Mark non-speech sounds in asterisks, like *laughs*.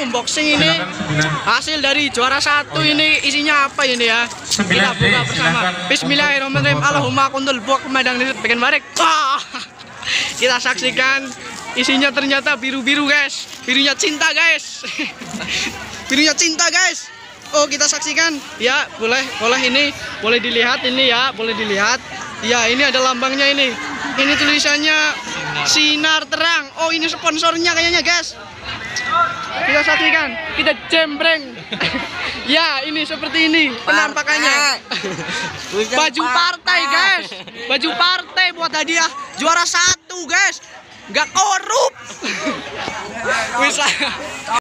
unboxing ini hasil dari juara satu ini isinya apa ini ya? Kita buka bersama. Bismillahirrahmanirrahim. Allahumma kuntul buak madang lisit bikin barek Wah. kita saksikan isinya ternyata biru-biru guys. Birunya cinta guys. *laughs* Birunya cinta guys. Oh kita saksikan. Ya boleh boleh ini. Boleh dilihat ini ya boleh dilihat. Ya ini ada lambangnya ini. Ini tulisannya sinar terang. Oh ini sponsornya kayaknya guys saksikan. Kita jembreng. *laughs* Ya ini seperti ini penampakannya. *laughs* Baju partai guys. Baju partai buat hadiah. Juara satu guys. Nggak korup. *laughs* Bisa